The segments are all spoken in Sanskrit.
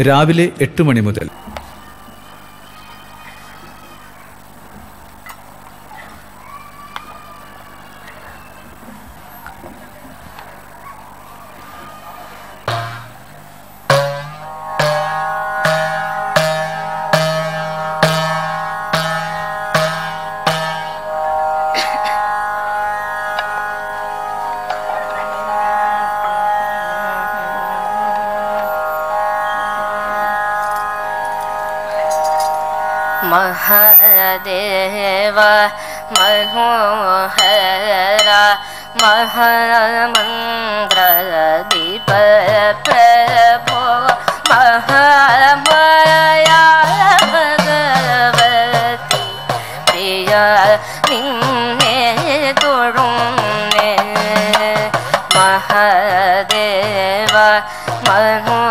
രാവിലെ എട്ട് മണി മുതൽ महरदेवा महो प्रभो महरमन्त्री भगवती प्रिया डोरमे महरदे मनु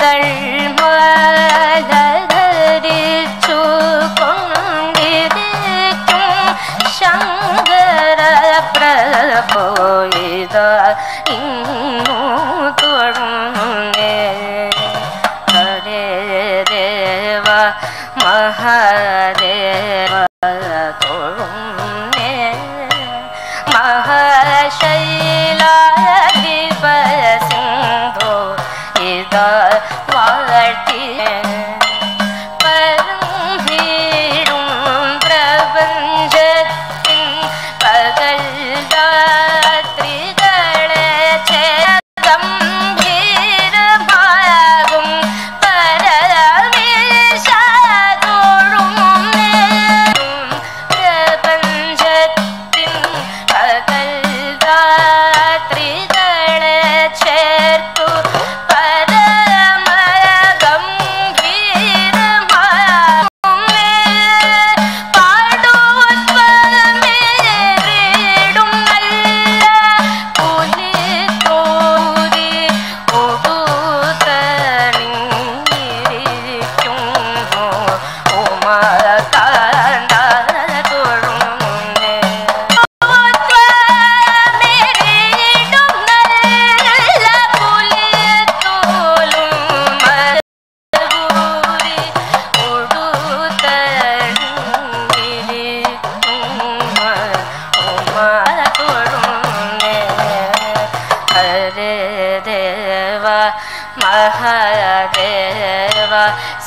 दर्मला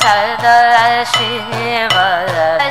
सदा शिव।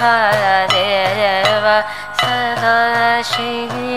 हर सदा सदाश्री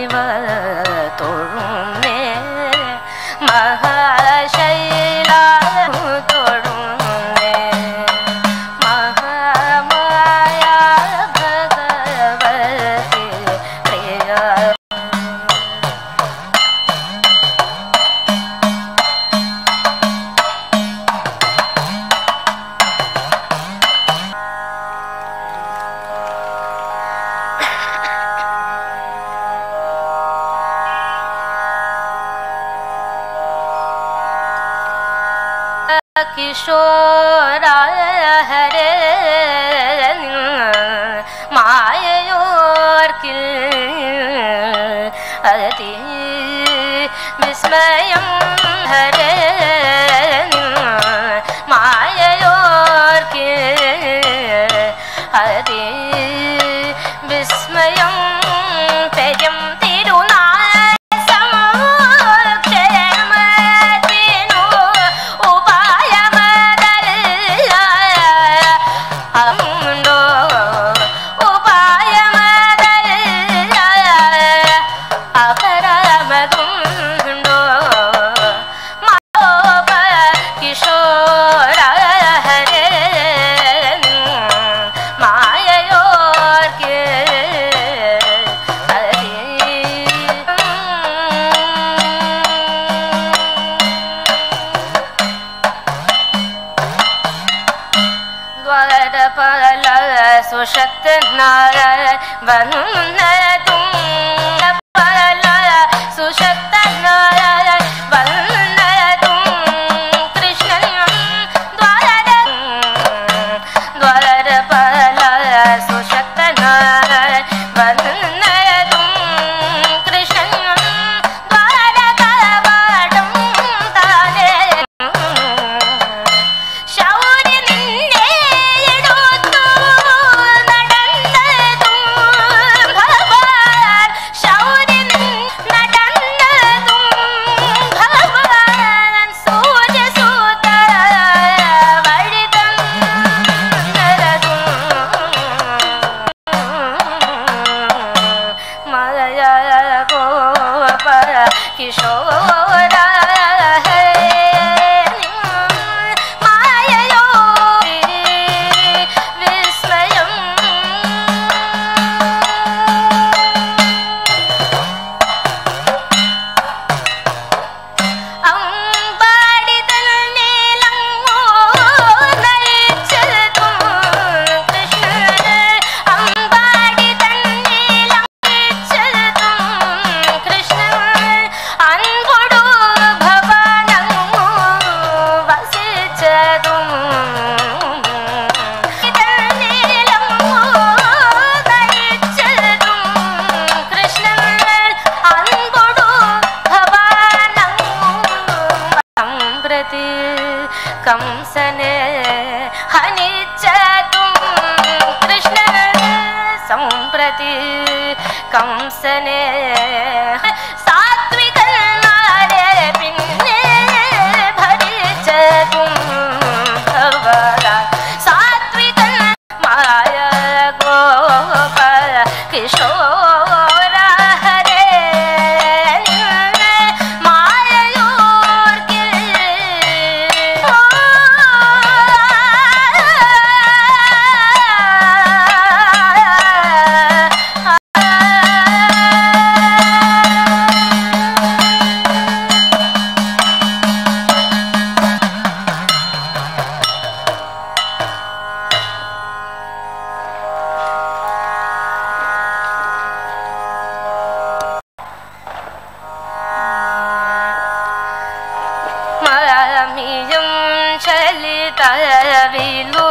কিশোর पलाया सुशक्नुलाया सुशक् गोपाल किशोर कंसने हनिचतु कृष्ण सम्प्रति कंसने கரவிலோ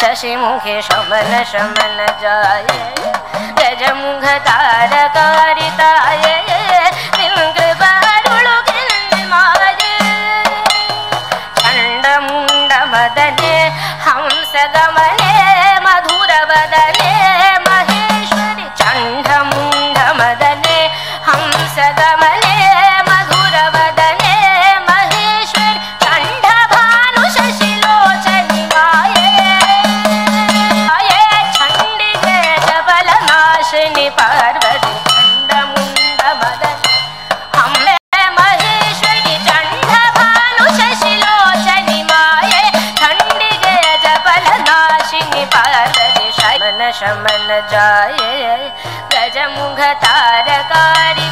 शशिमुखे शमन शमन जाय गजमुख तारकारिताय रकारि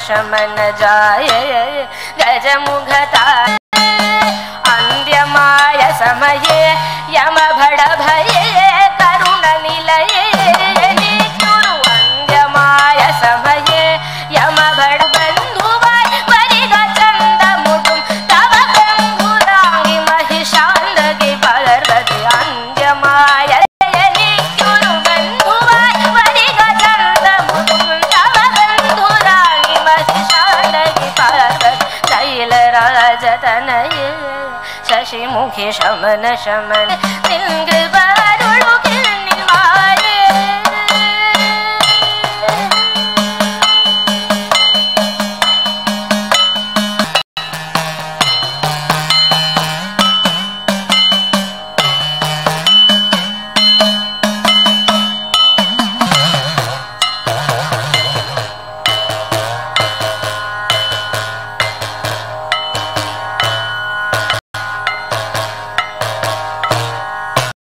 शमन जाय गजमुघता अन्त्यमाय समये यमभडभय ശമൻ നിൽക